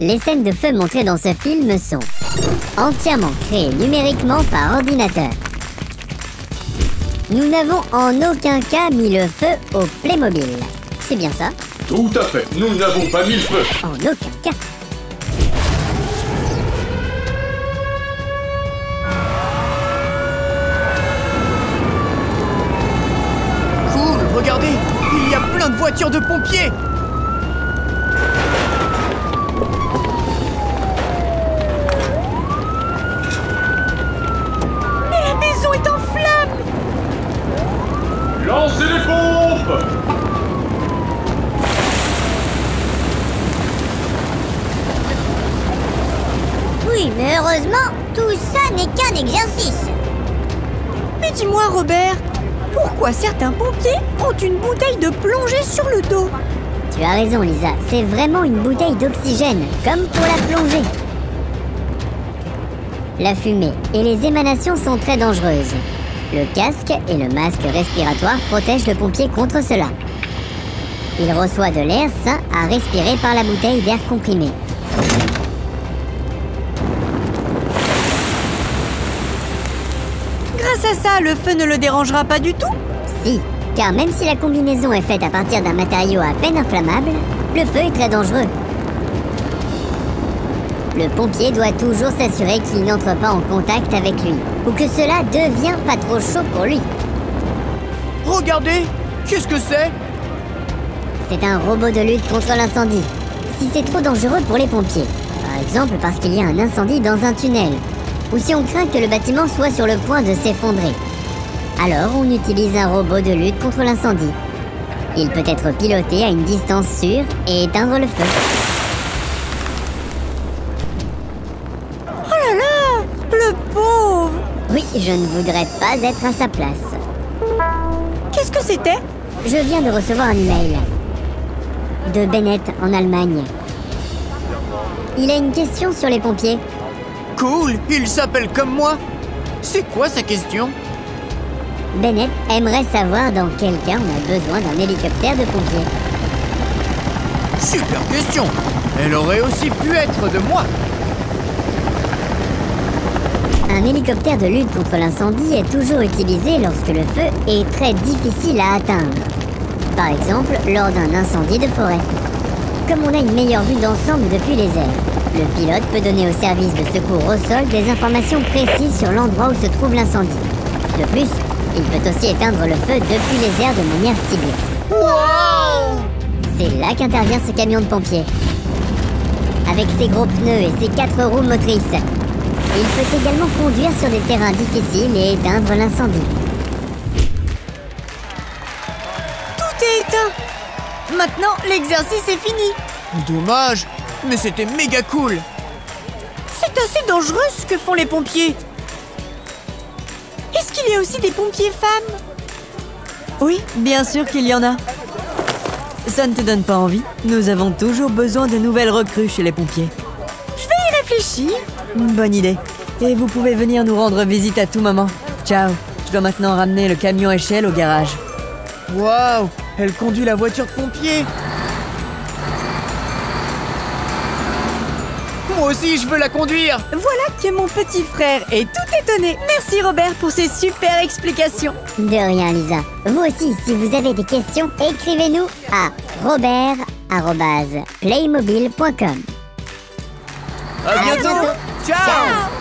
Les scènes de feu montrées dans ce film sont entièrement créées numériquement par ordinateur. Nous n'avons en aucun cas mis le feu au Playmobil. C'est bien ça? Tout à fait, nous n'avons pas mis le feu. En aucun cas. Cool, regardez Il y a plein de voitures de pompiers Oui, mais heureusement, tout ça n'est qu'un exercice. Mais dis-moi, Robert, pourquoi certains pompiers ont une bouteille de plongée sur le dos Tu as raison, Lisa. C'est vraiment une bouteille d'oxygène, comme pour la plongée. La fumée et les émanations sont très dangereuses. Le casque et le masque respiratoire protègent le pompier contre cela. Il reçoit de l'air sain à respirer par la bouteille d'air comprimé. Grâce à ça, le feu ne le dérangera pas du tout Si, car même si la combinaison est faite à partir d'un matériau à peine inflammable, le feu est très dangereux. Le pompier doit toujours s'assurer qu'il n'entre pas en contact avec lui, ou que cela devient pas trop chaud pour lui. Regardez Qu'est-ce que c'est? C'est un robot de lutte contre l'incendie. Si c'est trop dangereux pour les pompiers, par exemple parce qu'il y a un incendie dans un tunnel, ou si on craint que le bâtiment soit sur le point de s'effondrer, alors on utilise un robot de lutte contre l'incendie. Il peut être piloté à une distance sûre et éteindre le feu. Oh là là Le pauvre Oui, je ne voudrais pas être à sa place. Qu'est-ce que c'était? Je viens de recevoir un email de Bennett en Allemagne. Il a une question sur les pompiers. Cool Il s'appelle comme moi C'est quoi sa question? Bennett aimerait savoir dans quel cas on a besoin d'un hélicoptère de pompiers. Super question Elle aurait aussi pu être de moi Un hélicoptère de lutte contre l'incendie est toujours utilisé lorsque le feu est très difficile à atteindre. Par exemple, lors d'un incendie de forêt. Comme on a une meilleure vue d'ensemble depuis les airs, le pilote peut donner au service de secours au sol des informations précises sur l'endroit où se trouve l'incendie. De plus, il peut aussi éteindre le feu depuis les airs de manière ciblée. Wow C'est là qu'intervient ce camion de pompiers. Avec ses gros pneus et ses quatre roues motrices, il peut également conduire sur des terrains difficiles et éteindre l'incendie. Tout est éteint Maintenant, l'exercice est fini Dommage Mais c'était méga cool C'est assez dangereux ce que font les pompiers Est-ce qu'il y a aussi des pompiers femmes? Oui, bien sûr qu'il y en a. Ça ne te donne pas envie Nous avons toujours besoin de nouvelles recrues chez les pompiers. Je vais y réfléchir Bonne idée. Et vous pouvez venir nous rendre visite à tout moment. Ciao. Je dois maintenant ramener le camion échelle au garage. Waouh Elle conduit la voiture de pompier. Moi aussi, je veux la conduire. Voilà que mon petit frère est tout étonné. Merci Robert pour ces super explications. De rien, Lisa. Vous aussi, si vous avez des questions, écrivez-nous à robert.playmobil.com. À bientôt. Ciao